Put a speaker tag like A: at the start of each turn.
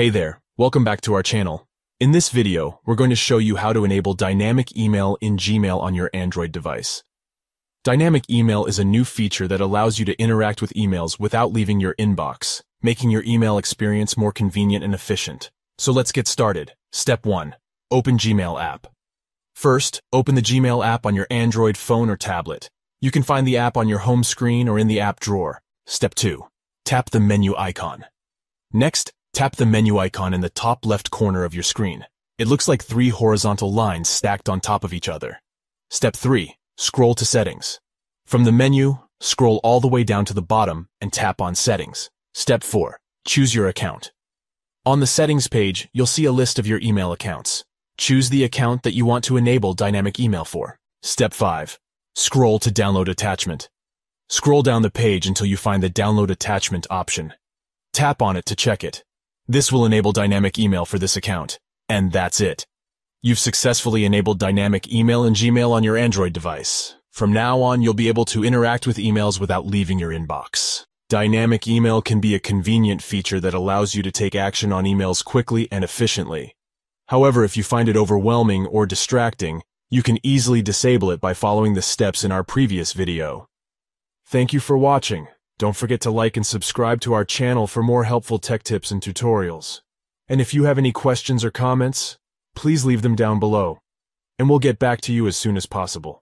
A: Hey there, welcome back to our channel. In this video, we're going to show you how to enable dynamic email in Gmail on your Android device. Dynamic email is a new feature that allows you to interact with emails without leaving your inbox, making your email experience more convenient and efficient. So let's get started. Step 1. Open Gmail app. First, open the Gmail app on your Android phone or tablet. You can find the app on your home screen or in the app drawer. Step 2. Tap the menu icon. Next, tap the menu icon in the top left corner of your screen. It looks like three horizontal lines stacked on top of each other. Step 3. Scroll to Settings. From the menu, scroll all the way down to the bottom and tap on Settings. Step 4. Choose your account. On the Settings page, you'll see a list of your email accounts. Choose the account that you want to enable dynamic email for. Step 5. Scroll to Download Attachment. Scroll down the page until you find the Download Attachment option. Tap on it to check it. This will enable dynamic email for this account. And that's it. You've successfully enabled dynamic email in Gmail on your Android device. From now on, you'll be able to interact with emails without leaving your inbox. Dynamic email can be a convenient feature that allows you to take action on emails quickly and efficiently. However, if you find it overwhelming or distracting, you can easily disable it by following the steps in our previous video. Thank you for watching. Don't forget to like and subscribe to our channel for more helpful tech tips and tutorials. And if you have any questions or comments, please leave them down below, and we'll get back to you as soon as possible.